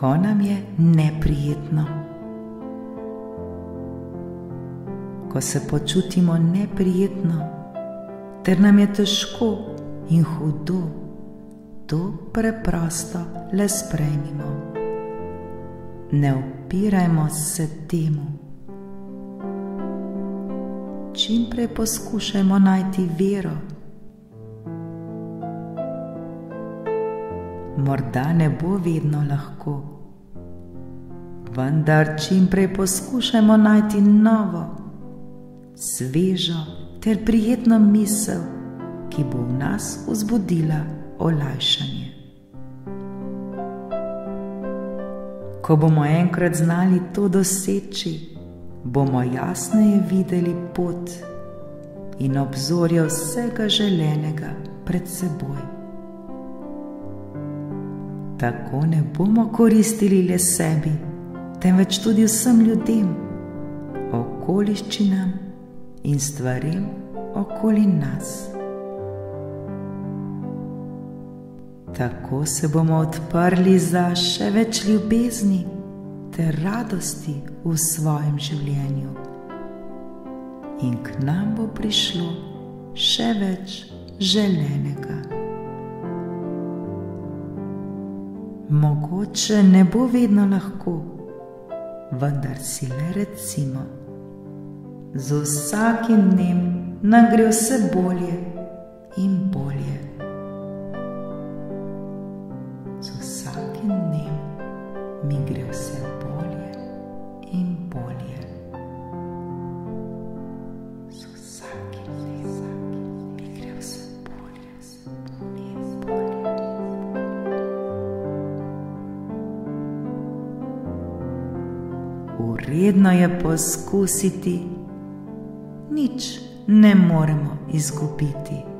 ko nam je neprijetno. Ko se počutimo neprijetno, ter nam je težko in hudo, to preprosto le sprejmimo. Ne upirajmo se temu. Čim prej poskušajmo najti vero. Morda ne bo vedno lahko, vendar čim prej poskušajmo najti novo, svežo ter prijetno misel, ki bo v nas vzbudila olajšanje. Ko bomo enkrat znali to doseči, bomo jasneje videli pot in obzorje vsega želenega pred seboj. Tako ne bomo koristili le sebi, temveč tudi vsem ljudem, okoliščinam in stvarem okoli nas. Tako se bomo odprli za še več ljubezni ter radosti v svojem življenju, in k nam bo prišlo še več želenega. Mogoče ne bo vedno lahko, vendar si le recimo, z vsakim dnem nam gre vse bolje in bolje. Z vsakim dnem mi gre vse bolje Uredno je poskusiti, nič ne moremo izgubiti.